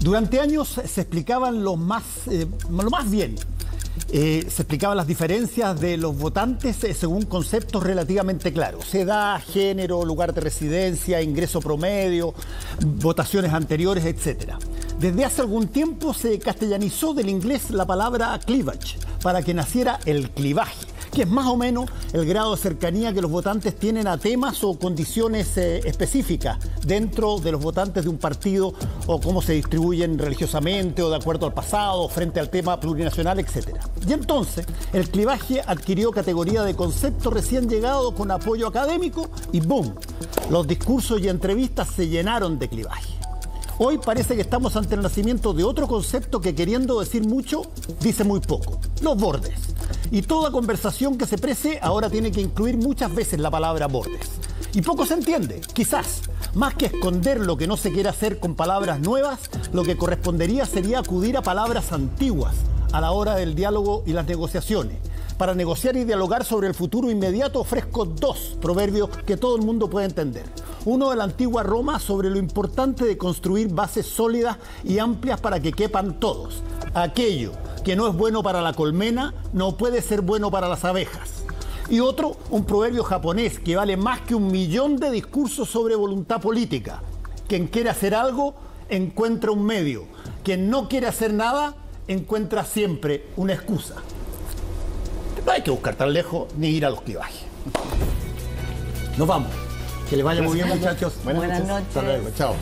Durante años se explicaban lo más, eh, lo más bien. Eh, se explicaban las diferencias de los votantes eh, según conceptos relativamente claros. Edad, género, lugar de residencia, ingreso promedio, votaciones anteriores, etc. Desde hace algún tiempo se castellanizó del inglés la palabra cleavage para que naciera el clivaje que es más o menos el grado de cercanía que los votantes tienen a temas o condiciones eh, específicas dentro de los votantes de un partido o cómo se distribuyen religiosamente o de acuerdo al pasado, frente al tema plurinacional, etc. Y entonces el clivaje adquirió categoría de concepto recién llegado con apoyo académico y ¡boom! Los discursos y entrevistas se llenaron de clivaje. Hoy parece que estamos ante el nacimiento de otro concepto que queriendo decir mucho, dice muy poco. Los bordes. Y toda conversación que se prece ahora tiene que incluir muchas veces la palabra bordes. Y poco se entiende, quizás. Más que esconder lo que no se quiere hacer con palabras nuevas, lo que correspondería sería acudir a palabras antiguas a la hora del diálogo y las negociaciones. Para negociar y dialogar sobre el futuro inmediato ofrezco dos proverbios que todo el mundo puede entender. Uno de la antigua Roma sobre lo importante de construir bases sólidas y amplias para que quepan todos. Aquello que no es bueno para la colmena no puede ser bueno para las abejas. Y otro, un proverbio japonés que vale más que un millón de discursos sobre voluntad política. Quien quiere hacer algo, encuentra un medio. Quien no quiere hacer nada, encuentra siempre una excusa. No hay que buscar tan lejos ni ir a los clivajes. Nos vamos. Que les vaya muy bien, muchachos. Buenas, noches. Hasta luego. Chao.